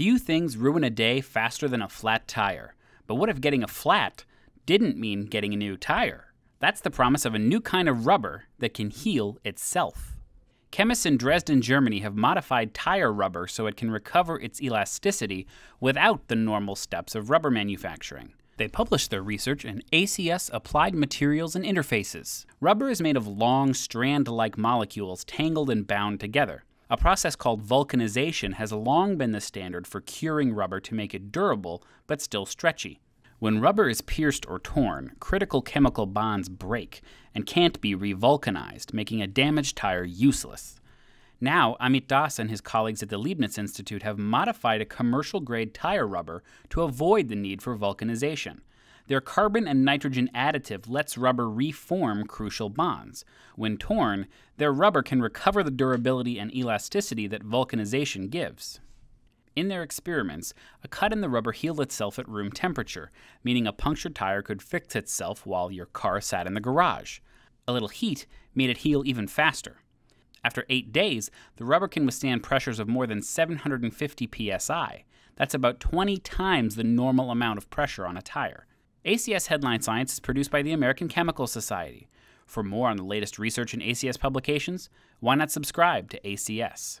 Few things ruin a day faster than a flat tire. But what if getting a flat didn't mean getting a new tire? That's the promise of a new kind of rubber that can heal itself. Chemists in Dresden, Germany have modified tire rubber so it can recover its elasticity without the normal steps of rubber manufacturing. They published their research in ACS Applied Materials and Interfaces. Rubber is made of long, strand like molecules tangled and bound together. A process called vulcanization has long been the standard for curing rubber to make it durable but still stretchy. When rubber is pierced or torn, critical chemical bonds break and can't be revulcanized, making a damaged tire useless. Now, Amit Das and his colleagues at the Leibniz Institute have modified a commercial grade tire rubber to avoid the need for vulcanization. Their carbon and nitrogen additive lets rubber reform crucial bonds. When torn, their rubber can recover the durability and elasticity that vulcanization gives. In their experiments, a cut in the rubber healed itself at room temperature, meaning a punctured tire could fix itself while your car sat in the garage. A little heat made it heal even faster. After eight days, the rubber can withstand pressures of more than 750 psi. That's about 20 times the normal amount of pressure on a tire. ACS Headline Science is produced by the American Chemical Society. For more on the latest research in ACS publications, why not subscribe to ACS?